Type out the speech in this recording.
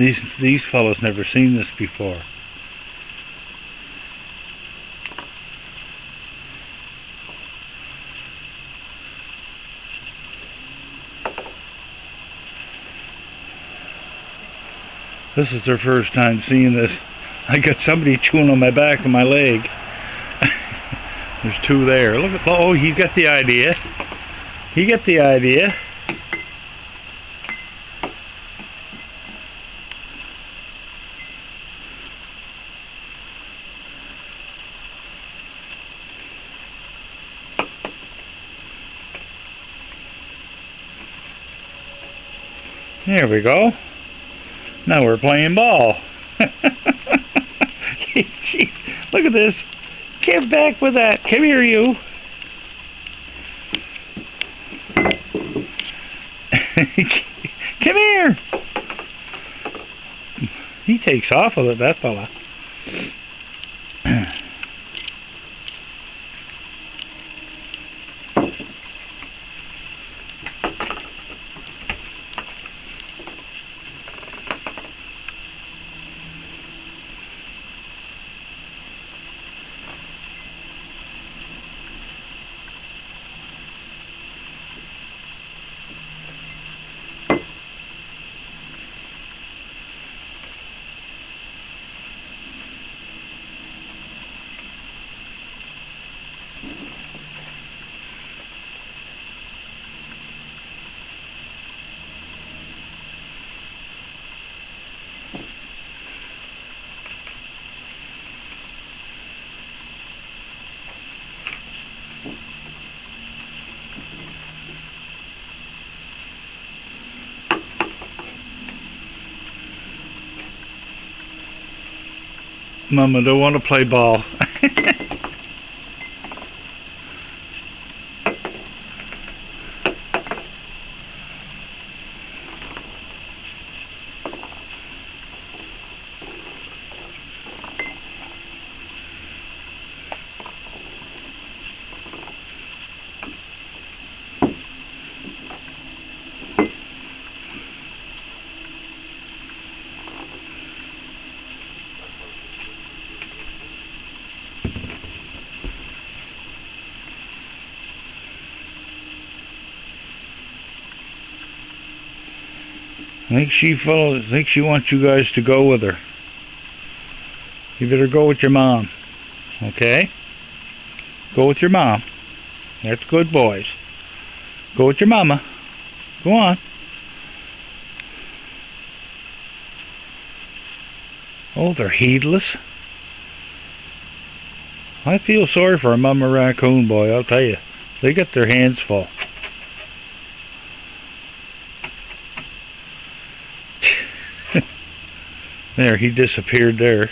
These these fellows never seen this before. This is their first time seeing this. I got somebody chewing on my back and my leg. There's two there. Look at oh, he got the idea. He got the idea. There we go. Now we're playing ball. Look at this. Get back with that. Come here, you. Come here. He takes off with it, that fella. Mama don't want to play ball. I think she follows. I think she wants you guys to go with her. You better go with your mom. Okay? Go with your mom. That's good boys. Go with your mama. Go on. Oh, they're heedless. I feel sorry for a mama raccoon boy, I'll tell you. They get their hands full. There, he disappeared there.